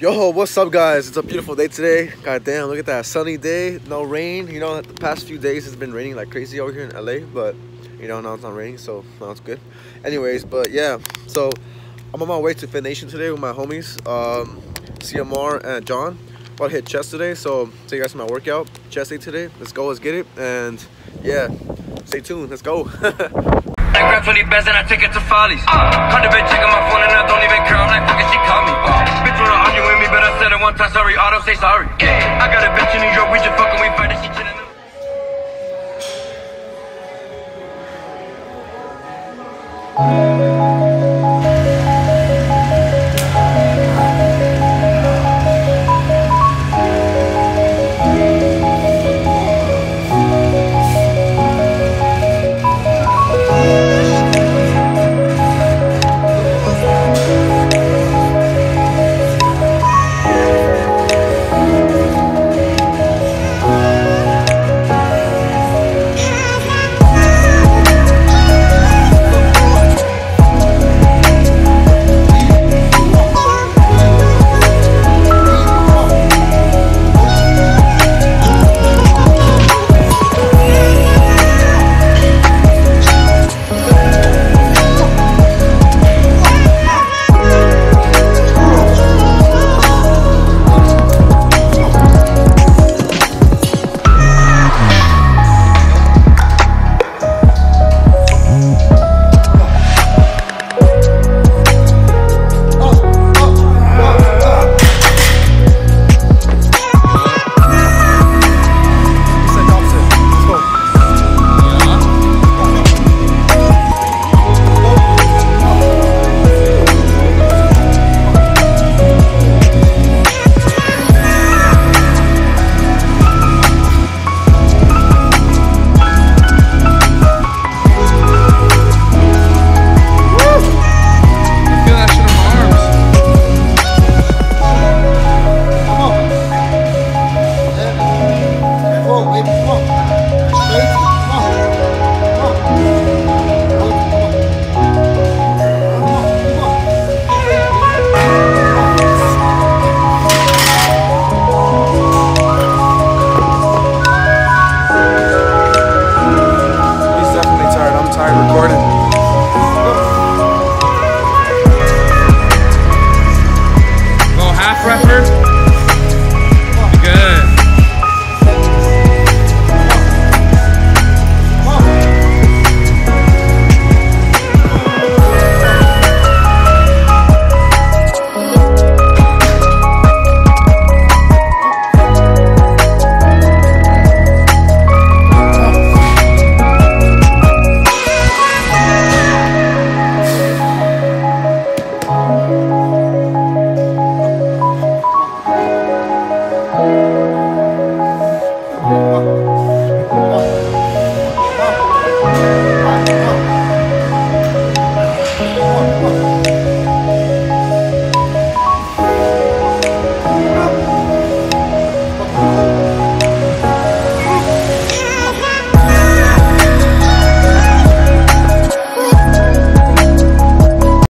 Yo, what's up, guys? It's a beautiful day today. God damn, look at that sunny day, no rain. You know, the past few days it's been raining like crazy over here in LA, but you know now it's not raining, so now it's good. Anyways, but yeah, so I'm on my way to FitNation today with my homies, um, CMR and John. About to hit chest today, so take you guys to my workout, chest day today. Let's go, let's get it, and yeah, stay tuned. Let's go. I grab 20 bands and I take it to Follies. Uh, Caught the bitch checking my phone and I don't even care. I'm like, fuck it, she call me. Uh, bitch wanna argue with me, but I said it one time, sorry, auto say sorry. Yeah, I got a bitch in New York, we just fucking, we fight, and she chillin'. Second